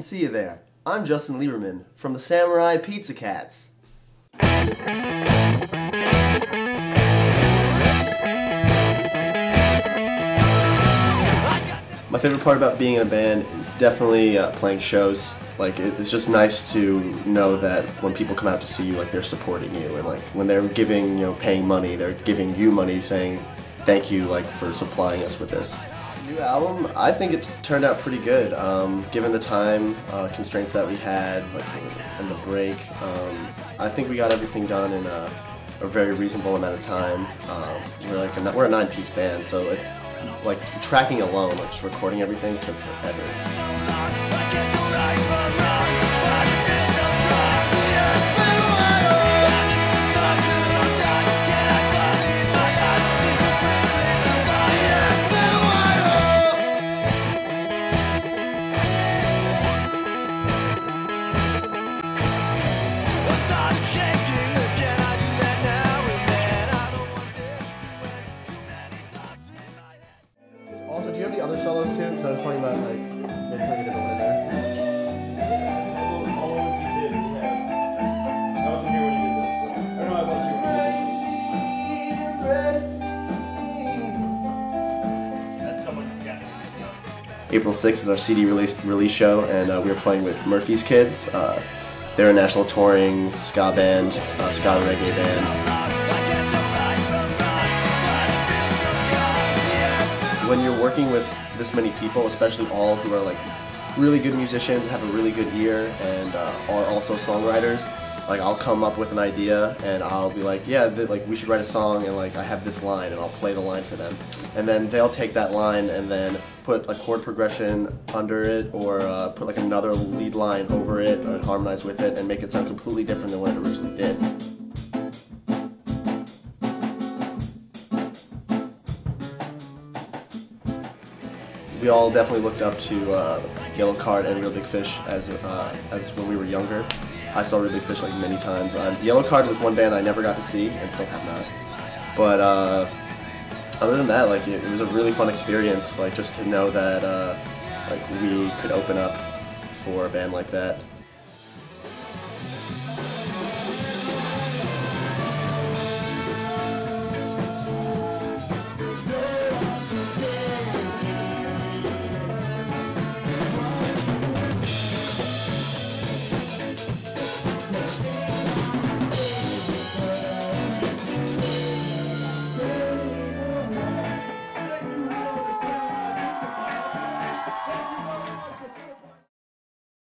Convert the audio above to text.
See you there. I'm Justin Lieberman from the Samurai Pizza Cats. My favorite part about being in a band is definitely uh, playing shows. Like it's just nice to know that when people come out to see you, like they're supporting you, and like when they're giving, you know, paying money, they're giving you money, saying thank you, like for supplying us with this. New album, I think it turned out pretty good, um, given the time uh, constraints that we had, like and the break. Um, I think we got everything done in a, a very reasonable amount of time. Um, we're like a, we're a nine-piece band, so like like tracking alone, like just recording everything took forever. You did this. That's someone you got. April 6th is our CD release, release show, and uh, we are playing with Murphy's Kids. Uh, they're a national touring ska band, uh, ska reggae band. When you're working with this many people, especially all who are like really good musicians, and have a really good ear, and uh, are also songwriters, like I'll come up with an idea and I'll be like, yeah, like we should write a song, and like I have this line, and I'll play the line for them, and then they'll take that line and then put a chord progression under it, or uh, put like another lead line over it, and harmonize with it, and make it sound completely different than what it originally did. We all definitely looked up to uh, Yellowcard and Reel Big Fish as uh, as when we were younger. I saw Reel Big Fish like many times. Um, Yellowcard was one band I never got to see and still have not. But uh, other than that, like it, it, was a really fun experience. Like just to know that uh, like we could open up for a band like that.